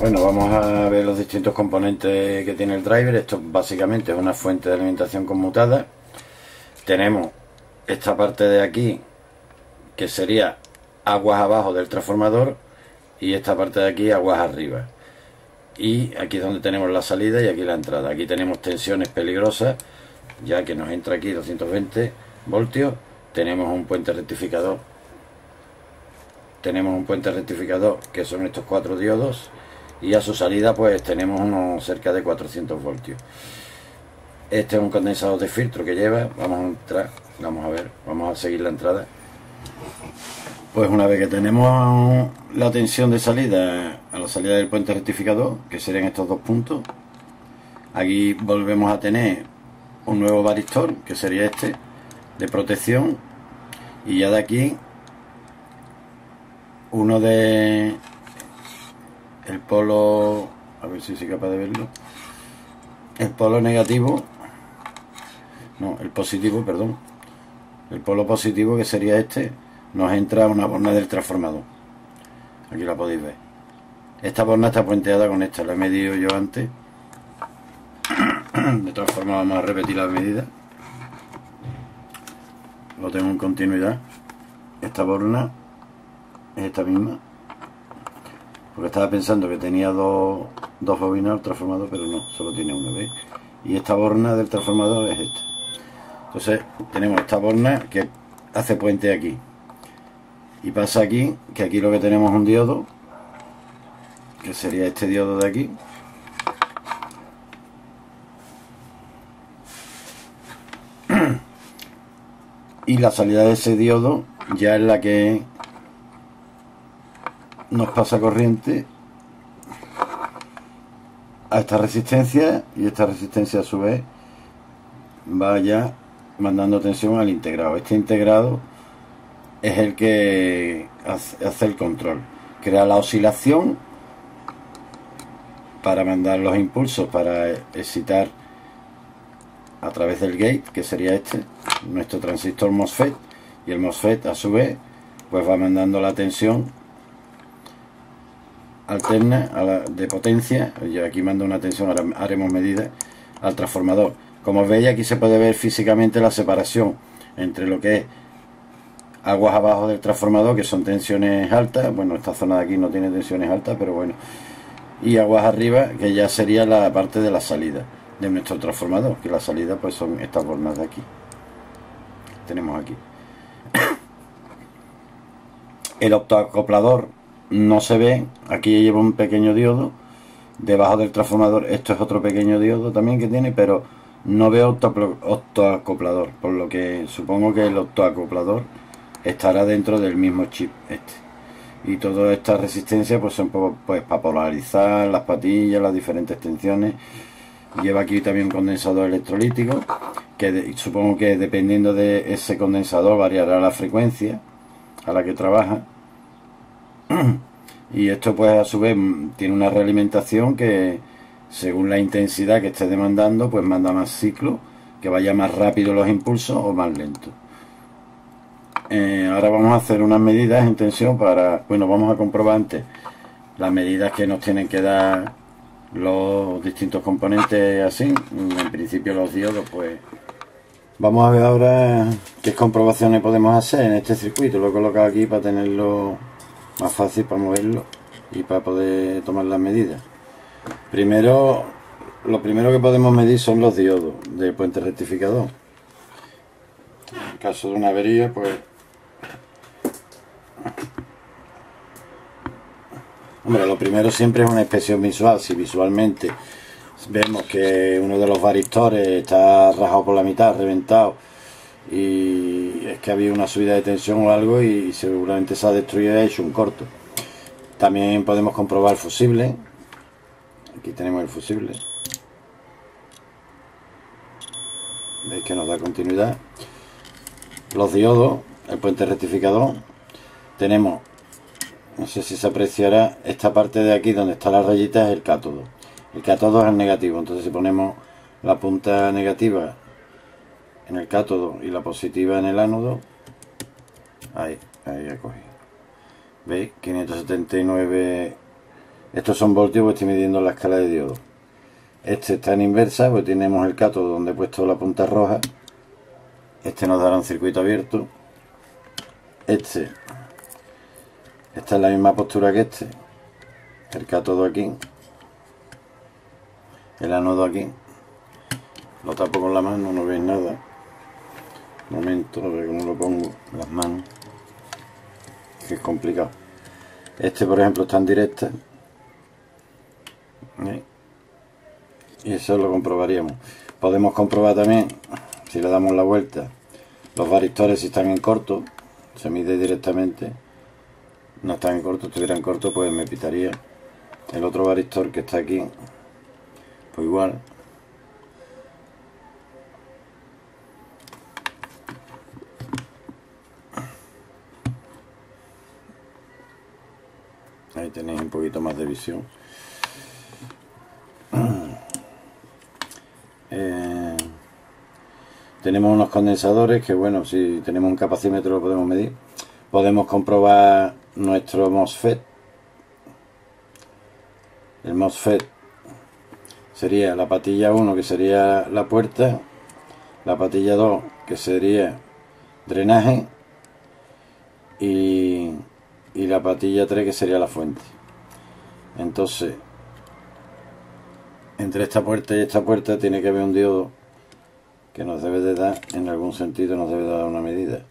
Bueno, vamos a ver los distintos componentes que tiene el driver. Esto básicamente es una fuente de alimentación conmutada. Tenemos esta parte de aquí, que sería aguas abajo del transformador, y esta parte de aquí, aguas arriba. Y aquí es donde tenemos la salida y aquí la entrada. Aquí tenemos tensiones peligrosas, ya que nos entra aquí 220 voltios. Tenemos un puente rectificador. Tenemos un puente rectificador que son estos cuatro diodos y a su salida pues tenemos unos cerca de 400 voltios. Este es un condensador de filtro que lleva. Vamos a entrar vamos a ver vamos a seguir la entrada. Pues una vez que tenemos la tensión de salida a la salida del puente rectificador que serían estos dos puntos aquí volvemos a tener un nuevo varistor que sería este de protección. Y ya de aquí uno de el polo a ver si soy capaz de verlo el polo negativo no, el positivo, perdón el polo positivo que sería este nos entra una borna del transformador. Aquí la podéis ver. Esta borna está puenteada con esta la he medido yo antes. De todas formas vamos a repetir las medidas lo tengo en continuidad. Esta borna es esta misma porque estaba pensando que tenía dos, dos bobinas transformador, pero no, solo tiene una, ¿veis? Y esta borna del transformador es esta. Entonces tenemos esta borna que hace puente aquí. Y pasa aquí, que aquí lo que tenemos es un diodo, que sería este diodo de aquí. Y la salida de ese diodo ya es la que nos pasa corriente a esta resistencia y esta resistencia a su vez vaya mandando tensión al integrado. Este integrado es el que hace el control. Crea la oscilación para mandar los impulsos, para excitar a través del gate, que sería este, nuestro transistor MOSFET, y el MOSFET a su vez pues va mandando la tensión alterna a la de potencia, yo aquí mando una tensión, ahora haremos medidas al transformador. Como veis aquí se puede ver físicamente la separación entre lo que es aguas abajo del transformador, que son tensiones altas, bueno, esta zona de aquí no tiene tensiones altas, pero bueno, y aguas arriba, que ya sería la parte de la salida de nuestro transformador, que la salida pues son estas bornas de aquí. Tenemos aquí. El optoacoplador no se ve, aquí lleva un pequeño diodo, debajo del transformador esto es otro pequeño diodo también que tiene, pero no veo octoacoplador, por lo que supongo que el octoacoplador estará dentro del mismo chip este. Y toda esta resistencia pues son pues, para polarizar las patillas, las diferentes tensiones. Lleva aquí también un condensador electrolítico, que supongo que dependiendo de ese condensador variará la frecuencia a la que trabaja y esto pues a su vez tiene una realimentación que según la intensidad que esté demandando pues manda más ciclo que vaya más rápido los impulsos o más lento. Eh, ahora vamos a hacer unas medidas en tensión para bueno vamos a comprobar antes las medidas que nos tienen que dar los distintos componentes así. En principio los diodos pues vamos a ver ahora qué comprobaciones podemos hacer en este circuito. Lo he colocado aquí para tenerlo más fácil para moverlo y para poder tomar las medidas primero lo primero que podemos medir son los diodos del puente rectificador. En caso de una avería pues hombre lo primero siempre es una inspección visual. Si visualmente vemos que uno de los varistores está rajado por la mitad reventado y es que había una subida de tensión o algo y seguramente se ha destruido y ha hecho un corto. También podemos comprobar el fusible. Aquí tenemos el fusible. Veis que nos da continuidad. Los diodos, el puente rectificador. Tenemos, no sé si se apreciará, esta parte de aquí donde está la rayita es el cátodo. El cátodo es el negativo, entonces si ponemos la punta negativa en el cátodo y la positiva en el ánodo ahí, ahí he cogido veis 579 estos son voltios pues estoy midiendo la escala de diodo. Este está en inversa pues tenemos el cátodo donde he puesto la punta roja. Este nos dará un circuito abierto. Este esta es la misma postura que este. El cátodo aquí. El anodo aquí. Lo tapo con la mano no veis nada momento a ver cómo lo pongo las manos que es complicado. Este por ejemplo está en directa y eso lo comprobaríamos. Podemos comprobar también si le damos la vuelta los varistores si están en corto se mide directamente. No están en corto, estuvieran en corto pues me pitaría el otro varistor que está aquí pues igual ahí tenéis un poquito más de visión. Eh, tenemos unos condensadores que bueno si tenemos un capacímetro lo podemos medir. Podemos comprobar nuestro MOSFET. El MOSFET sería la patilla 1 que sería la puerta la patilla 2 que sería drenaje y, y la patilla 3 que sería la fuente. Entonces entre esta puerta y esta puerta tiene que haber un diodo que nos debe de dar en algún sentido nos debe de dar una medida.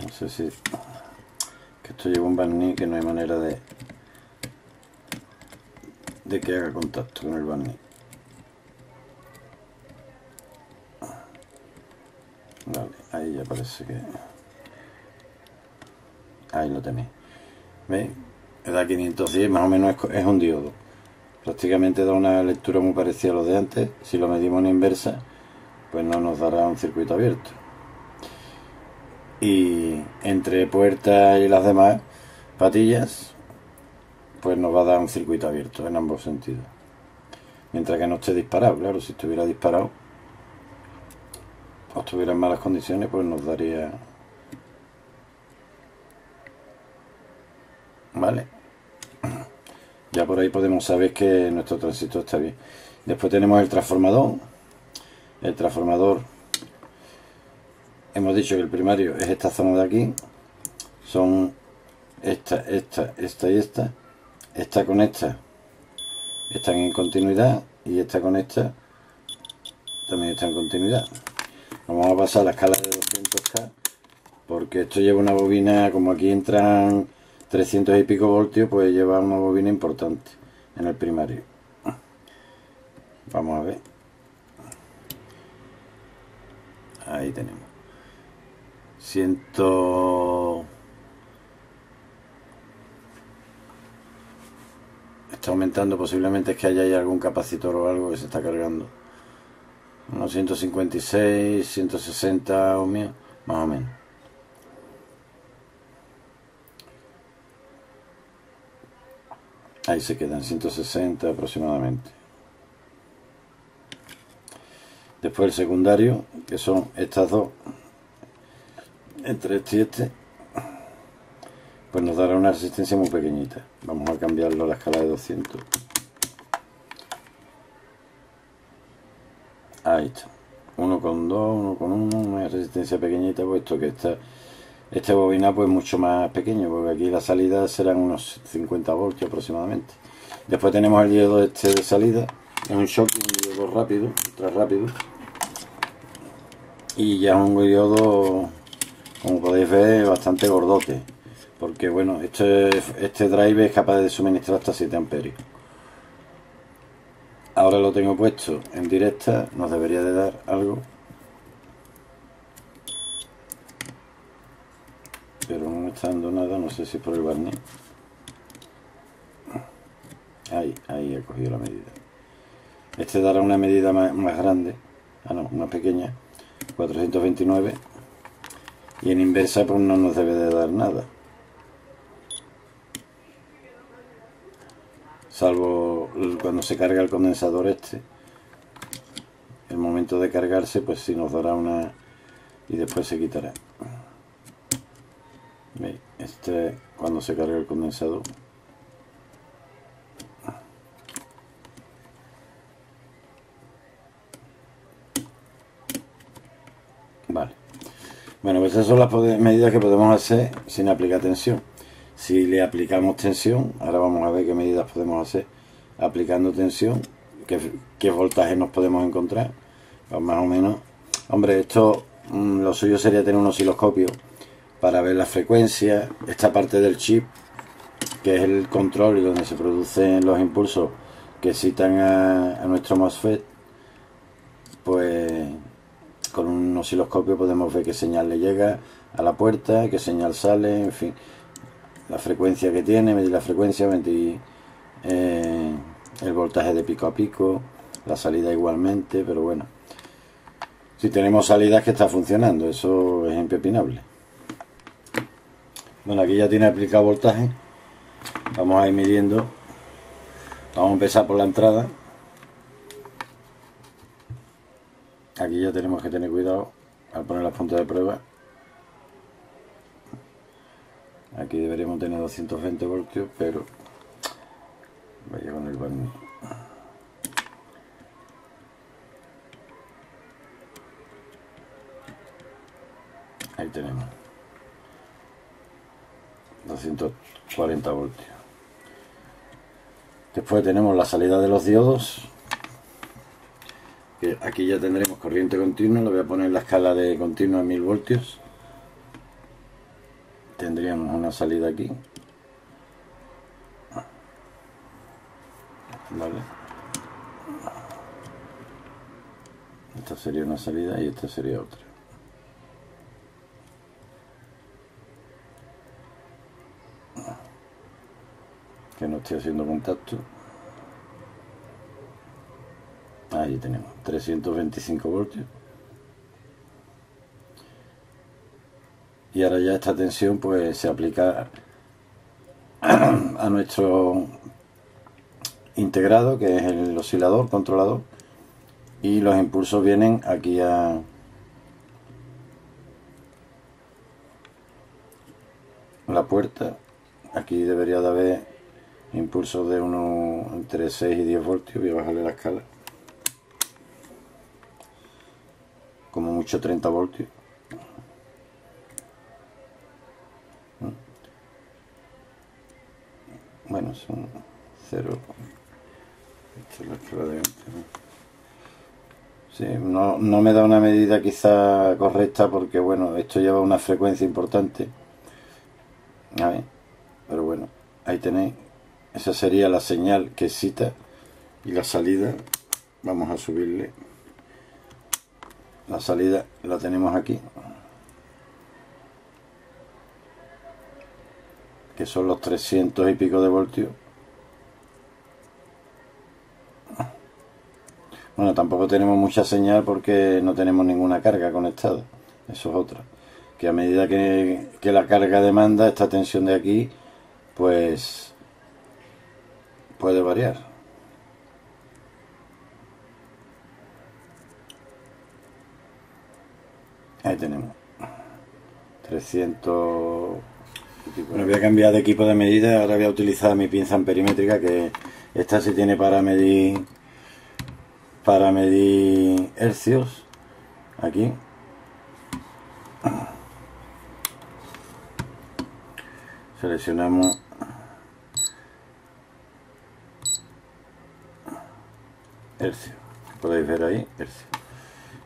No sé si que esto lleva un barniz que no hay manera de de que haga contacto con el barniz vale, ahí ya parece que ahí lo tenéis ¿veis? da 510 más o menos es, un diodo. Prácticamente da una lectura muy parecida a lo de antes. Si lo medimos en inversa pues no nos dará un circuito abierto. Y entre puertas y las demás patillas pues nos va a dar un circuito abierto en ambos sentidos. Mientras que no esté disparado claro si estuviera disparado o estuviera en malas condiciones pues nos daría vale ya por ahí podemos saber que nuestro transistor está bien. Después tenemos el transformador. El transformador hemos dicho que el primario es esta zona de aquí. Son esta, esta, esta y esta. Esta con esta están en continuidad y esta con esta también está en continuidad vamos a pasar a la escala de 200k porque esto lleva una bobina como aquí entran 300 y pico voltios pues lleva una bobina importante en el primario. Vamos a ver. Ahí tenemos. Siento... Está aumentando, posiblemente es que haya algún capacitor o algo que se está cargando. Unos 156, 160 ohmios, más o menos. Ahí se quedan 160 aproximadamente. Después el secundario, que son estas dos entre este y este pues nos dará una resistencia muy pequeñita vamos a cambiarlo a la escala de 200 ahí está 1 con 2, 1 con 1 una resistencia pequeñita puesto que esta este bobina pues mucho más pequeño porque aquí la salida serán unos 50 voltios aproximadamente. Después tenemos el diodo este de salida es un shock un diodo rápido ultra rápido. Y ya es un diodo como podéis ver bastante gordote porque bueno este, este drive es capaz de suministrar hasta 7 amperios ahora lo tengo puesto en directa. Nos debería de dar algo. Pero no me está dando nada. No sé si por el barniz. Ahí, ahí he cogido la medida. Este dará una medida más, más grande. Ah no, más pequeña. 429 y en inversa pues no nos debe de dar nada. Salvo cuando se carga el condensador este el momento de cargarse pues sí nos dará una y después se quitará Este, cuando se carga el condensador. Vale. Bueno, pues esas son las medidas que podemos hacer sin aplicar tensión. Si le aplicamos tensión, ahora vamos a ver qué medidas podemos hacer aplicando tensión, qué, voltaje nos podemos encontrar. Pues más o menos. Hombre, esto mm, lo suyo sería tener un osciloscopio para ver la frecuencia, esta parte del chip, que es el control y donde se producen los impulsos que citan a, nuestro MOSFET, pues con un osciloscopio podemos ver qué señal le llega a la puerta, qué señal sale, en fin, la frecuencia que tiene, medir la frecuencia, medir eh, el voltaje de pico a pico, la salida igualmente, pero bueno, si tenemos salidas que está funcionando, eso es impepinable. Bueno, aquí ya tiene aplicado voltaje. Vamos a ir midiendo. Vamos a empezar por la entrada. Aquí ya tenemos que tener cuidado al poner las puntas de prueba. Aquí deberíamos tener 220 voltios, pero vaya con el barniz. Ahí tenemos. 240 voltios. Después tenemos la salida de los diodos. Que aquí ya tendremos corriente continua. Lo voy a poner en la escala de continua a 1000 voltios. Tendríamos una salida aquí. Vale. Esta sería una salida y esta sería otra. que no estoy haciendo contacto. Ahí tenemos. 325 voltios. Y ahora ya esta tensión pues se aplica a nuestro integrado que es el oscilador controlador y los impulsos vienen aquí a la puerta. Aquí debería de haber impulso de uno entre 6 y 10 voltios. Voy a bajarle la escala. Como mucho 30 voltios. Bueno son 0 esta es la escala de Sí, no, no me da una medida quizá correcta porque bueno, esto lleva una frecuencia importante. A ver, pero bueno, ahí tenéis. Esa sería la señal que cita y la salida vamos a subirle. La salida la tenemos aquí. Que son los 300 y pico de voltios bueno tampoco tenemos mucha señal porque no tenemos ninguna carga conectada eso es otra que a medida que, la carga demanda esta tensión de aquí pues puede variar. Ahí tenemos. 300... Bueno, voy a cambiar de equipo de medida. Ahora voy a utilizar mi pinza amperimétrica que esta se tiene para medir para medir hercios. Aquí. Seleccionamos hercio. Podéis ver ahí, hercio.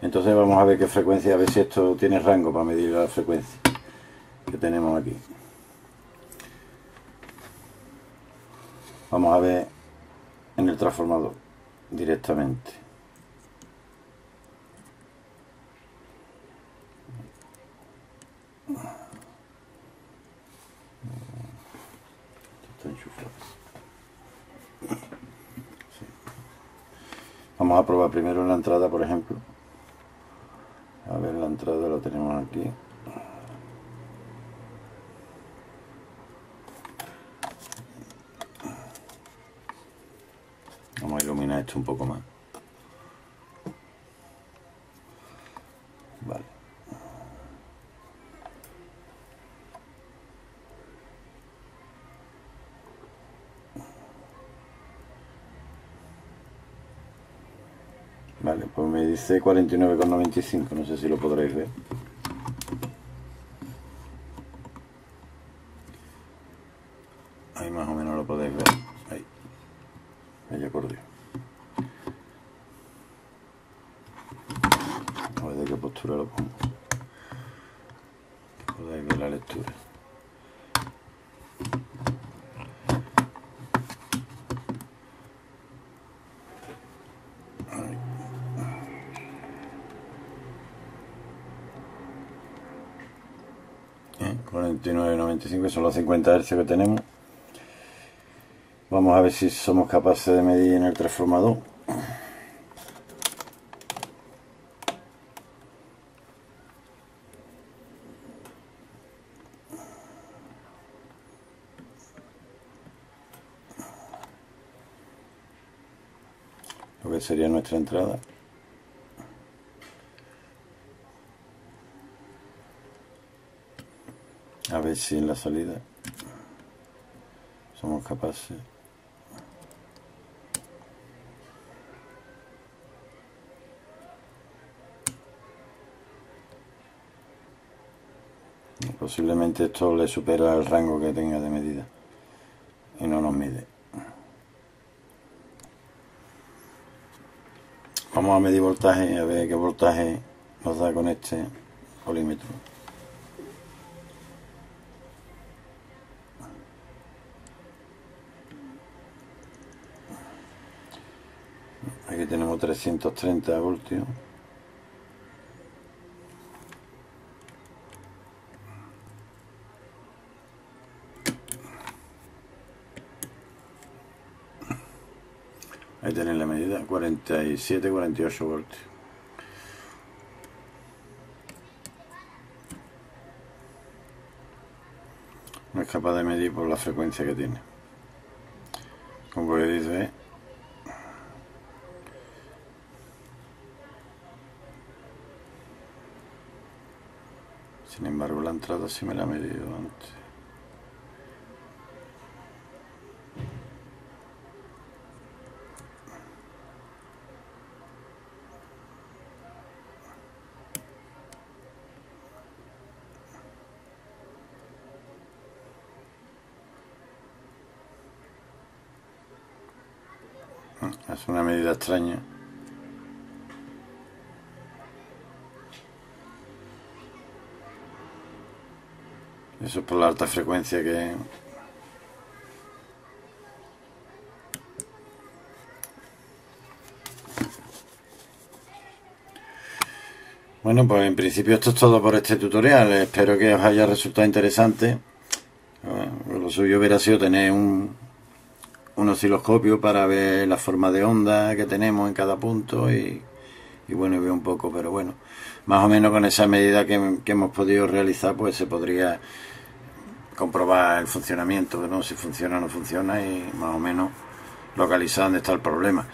Entonces vamos a ver qué frecuencia, a ver si esto tiene rango para medir la frecuencia que tenemos aquí. Vamos a ver en el transformador directamente. Vamos a probar primero la entrada, por ejemplo. A ver, la entrada la tenemos aquí. Vamos a iluminar esto un poco más. Vale. Vale, pues me dice 49,95, no sé si lo podréis ver. Ahí más o menos lo podéis ver. Ahí. Vaya por Dios. A ver de qué postura lo pongo. Podéis ver la lectura. Ahí. 49,95 son los 50 Hz que tenemos. Vamos a ver si somos capaces de medir en el transformador. Lo que sería nuestra entrada. A ver si en la salida somos capaces. Posiblemente esto le supera el rango que tenga de medida y no nos mide. Vamos a medir voltaje a ver qué voltaje nos da con este polímetro. Aquí tenemos 330 voltios. Ahí tenéis la medida, 47, 48 voltios. No es capaz de medir por la frecuencia que tiene. Como podéis ver, sin embargo la entrada sí me la ha medido antes. Es una medida extraña. Eso es por la alta frecuencia que... Bueno, pues en principio esto es todo por este tutorial. Espero que os haya resultado interesante. Lo suyo hubiera sido tener un, un osciloscopio para ver la forma de onda que tenemos en cada punto y, y bueno, ver un poco, pero bueno, más o menos con esa medida que, que, hemos podido realizar, pues se podría comprobar el funcionamiento, ¿no? si funciona o no funciona y más o menos localizar dónde está el problema.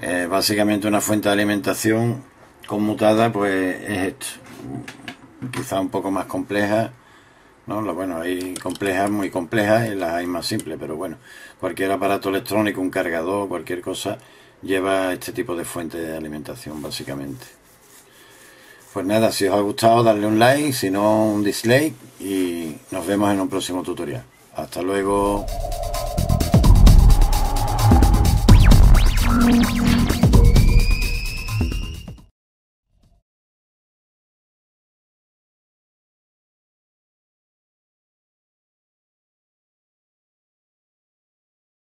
Eh, básicamente una fuente de alimentación conmutada, pues es esto, quizá un poco más compleja ¿no? Bueno, hay complejas, muy complejas y las hay más simples, pero bueno, cualquier aparato electrónico, un cargador, cualquier cosa, lleva este tipo de fuente de alimentación, básicamente. Pues nada, si os ha gustado darle un like, si no un dislike y nos vemos en un próximo tutorial. Hasta luego.